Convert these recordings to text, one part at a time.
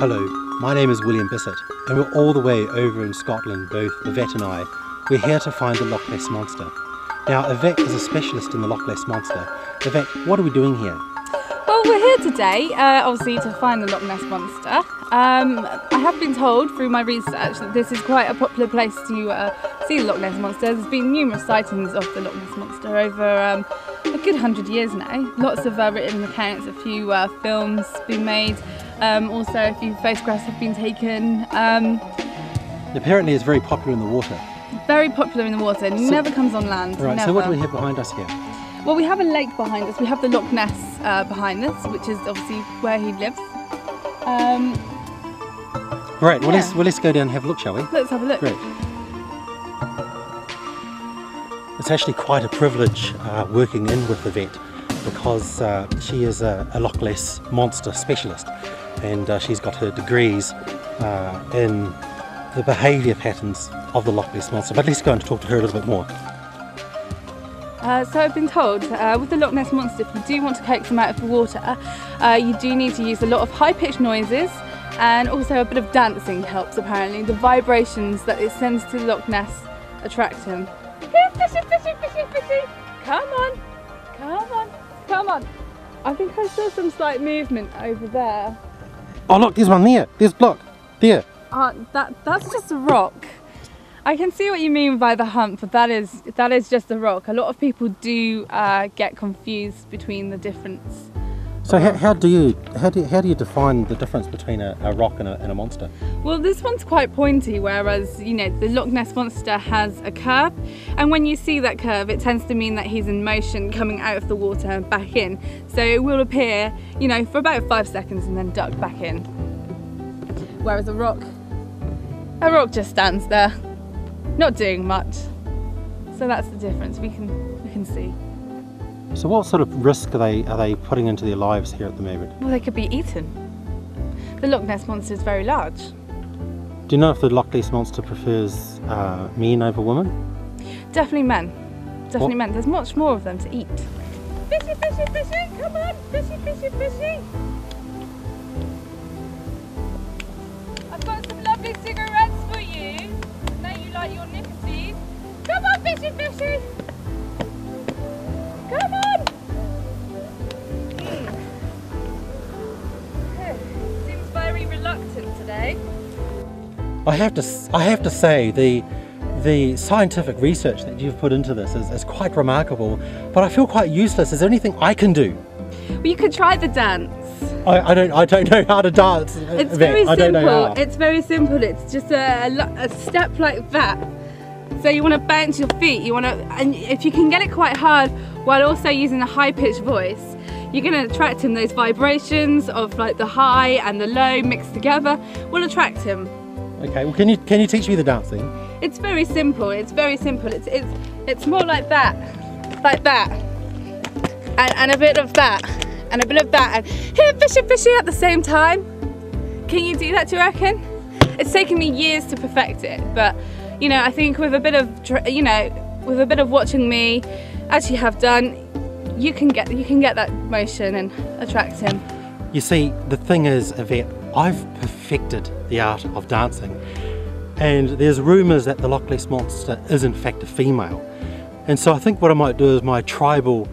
Hello, my name is William Bisset, and we're all the way over in Scotland, both Yvette and I. We're here to find the Loch Ness Monster. Now, Yvette is a specialist in the Loch Ness Monster. Yvette, what are we doing here? Well, we're here today, uh, obviously, to find the Loch Ness Monster. Um, I have been told through my research that this is quite a popular place to uh, see the Loch Ness Monster. There's been numerous sightings of the Loch Ness Monster over um, a good hundred years now. Lots of uh, written accounts, a few uh, films been made, um, also a few photographs have been taken. Um, Apparently, it's very popular in the water. very popular in the water, never comes on land. Right, never. so what do we have behind us here? Well, we have a lake behind us. We have the Loch Ness uh, behind us, which is obviously where he lives. Um, Great, well, let's, well, let's go down and have a look, shall we? let's have a look. Great. It's actually quite a privilege uh, working in with Yvette because uh, she is a, a Loch Ness monster specialist and uh, she's got her degrees uh, in the behaviour patterns of the Loch Ness monster. But let's go and talk to her a little bit more. Uh, so I've been told uh, with the Loch Ness Monster, if you do want to coax them out of the water, uh, you do need to use a lot of high-pitched noises and also a bit of dancing helps apparently. The vibrations that it sends to Loch Ness attract him. Come on, come on, come on. I think I saw some slight movement over there. Oh look, there's one there. There's block. There. Uh, that that's just a rock. I can see what you mean by the hump, but that is that is just a rock. A lot of people do uh, get confused between the difference. So how, how do you how do you, how do you define the difference between a, a rock and a, and a monster? Well, this one's quite pointy, whereas you know the Loch Ness monster has a curve, and when you see that curve, it tends to mean that he's in motion, coming out of the water and back in. So it will appear, you know, for about five seconds and then duck back in. Whereas a rock, a rock just stands there, not doing much. So that's the difference. We can we can see. So what sort of risk are they are they putting into their lives here at the moment? Well, they could be eaten. The Loch Ness monster is very large. Do you know if the Loch Ness monster prefers uh, men over women? Definitely men. Definitely What- men. There's much more of them to eat. Fishy, fishy, fishy! Come on! Fishy, fishy, fishy! I've got some lovely cigarettes for you. Now you like your nicotine. Come on, fishy, fishy! Come on! Seems very reluctant today. I have to I have to say the the scientific research that you've put into this is, is quite remarkable, but I feel quite useless. Is there anything I can do? Well, you could try the dance. I, I don't I don't know how to dance. It's very I don't know simple. It's very simple. It's just a a step like that. So you want to bounce your feet. You want to, and if you can get it quite hard while also using a high-pitched voice, you're going to attract him. Those vibrations of like the high and the low mixed together will attract him. Okay, well can you can you teach me the dancing? It's very simple. It's very simple. It's it's it's more like that, like that, and, and a bit of that, and a bit of that, and here fishy fishy at the same time. Can you do that? Do you reckon? It's taken me years to perfect it, but you know I think with a bit of you know with a bit of watching me, as you have done, you can get you can get that motion and attract him. You see, the thing is, Yvette, I've perfected the art of dancing. And there's rumours that the Loch Ness Monster is in fact a female. And so I think what I might do is my tribal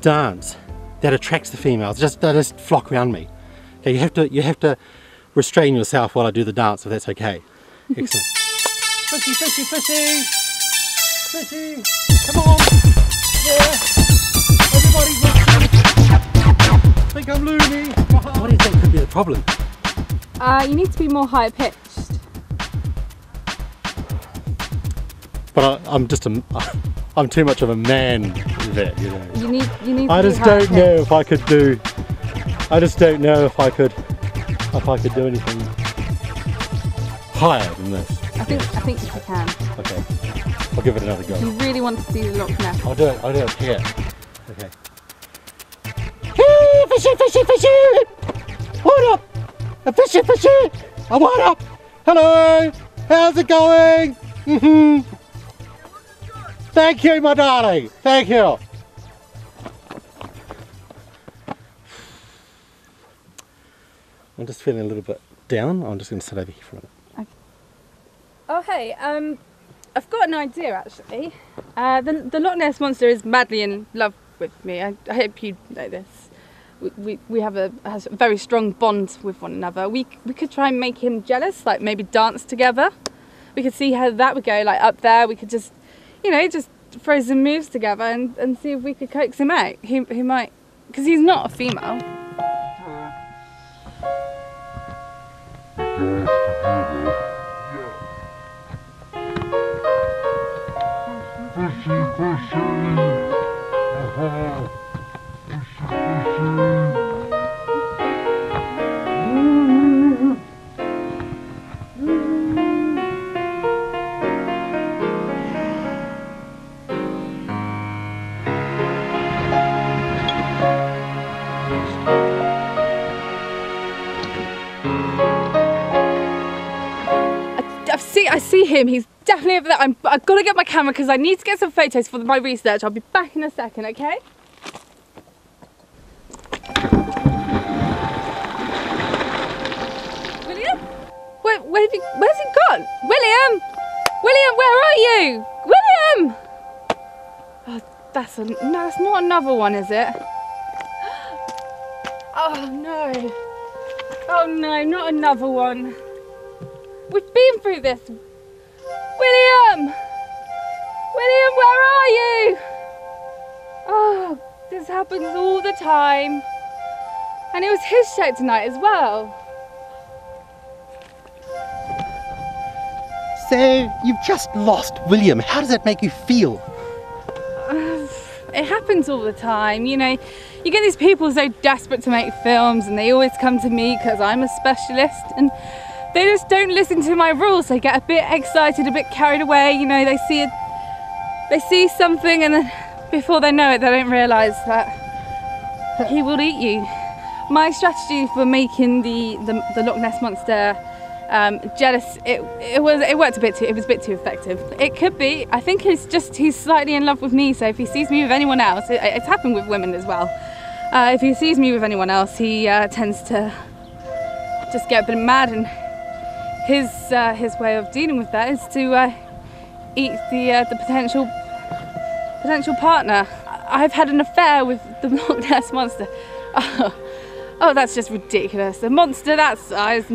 dance that attracts the females, just they just flock around me. Okay, you have to you have to restrain yourself while I do the dance if that's okay. Excellent. Fishy, fishy, fishy! Fishy! Come on! Yeah! Everybody's Everybody think I'm loony! What do you think could be the problem? Uh, you need to be more high pitched. But I, I'm just a, I'm too much of a man for that, you know. You need you need. To I just high don't know if I could do, I just don't know if I could, if I could do anything higher than this. I think I think you can. Okay, I'll give it another go. You really want to see the Loch Ness. I'll do it, I'll do it here. Okay. Hey, fishy, fishy, fishy! What up? A fishy, fishy! Oh, what up? Hello! How's it going? Mm-hmm. Thank you, my darling. Thank you. I'm just feeling a little bit down. I'm just going to sit over here for a minute. Oh hey, um, I've got an idea actually. Uh, the the Loch Ness monster is madly in love with me. I, I hope you know this. We, we, we have a, a very strong bond with one another. We we could try and make him jealous, like maybe dance together. We could see how that would go. Like up there, we could just, you know, just throw some moves together and, and see if we could coax him out. He he might, because he's not a female. Him. He's definitely over there. I'm, I've got to get my camera because I need to get some photos for my research. I'll be back in a second, okay? William? Where, where you, where's he gone? William! William, where are you? William! Oh, that's a, no, that's not another one, is it? Oh no. Oh no, not another one. We've been through this. William! William, where are you? Oh, this happens all the time. And it was his show tonight as well. So, you've just lost William. How does that make you feel? It happens all the time, you know. You get these people so desperate to make films and they always come to me because I'm a specialist and they just don't listen to my rules. They get a bit excited, a bit carried away, you know, they see they see something and then before they know it they don't realise that he will eat you. My strategy for making the, the, the Loch Ness monster um, jealous, it, it was it worked a bit too it was a bit too effective. It could be. I think he's just he's slightly in love with me. So if he sees me with anyone else, it, it's happened with women as well. Uh, if he sees me with anyone else, he uh, tends to just get a bit mad, and his uh, his way of dealing with that is to uh, eat the uh, the potential potential partner. I've had an affair with the Loch Ness monster. Oh, oh, that's just ridiculous. A monster that size.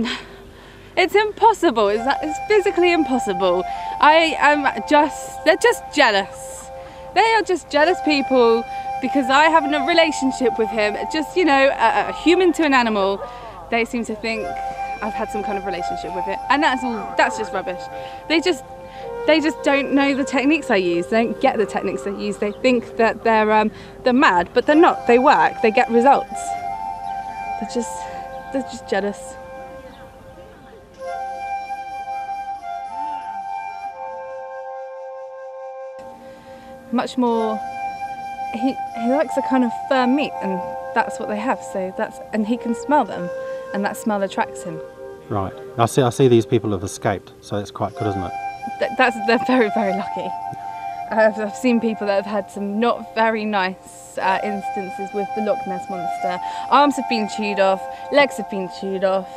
It's impossible. It's, it's physically impossible. I am just, they're just jealous. They are just jealous people because I have a relationship with him. Just, you know, a, a human to an animal. They seem to think I've had some kind of relationship with it. And that's all, that's just rubbish. They just, they just don't know the techniques I use. They don't get the techniques I use. They think that they're, um, they're mad, but they're not. They work. They get results. They're just, they're just jealous. much more he he likes a kind of firm meat and that's what they have so that's and he can smell them and that smell attracts him Right. I see. I see these people have escaped, so it's quite good, isn't it? Th- that's they're very very lucky I've, I've seen people that have had some not very nice uh, instances with the Loch Ness monster arms have been chewed off legs have been chewed off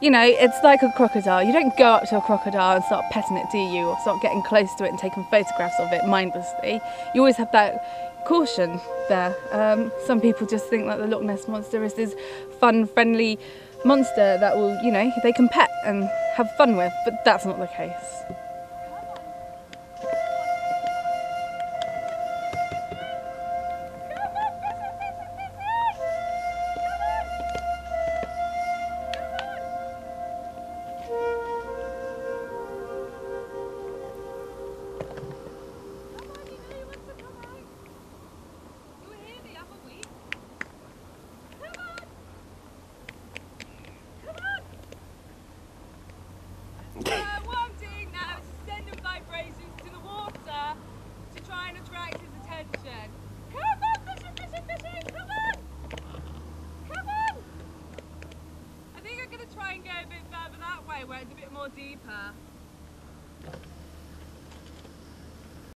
you know it's like a crocodile you don't go up to a crocodile and start petting it do you or start getting close to it and taking photographs of it mindlessly you always have that caution there um, some people just think that the Loch Ness monster is this fun friendly monster that will you know they can pet and have fun with but that's not the case